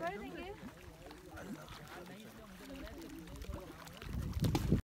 भर देंगे